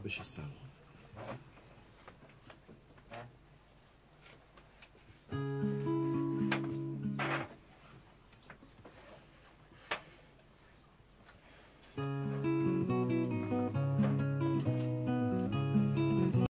aby się stało.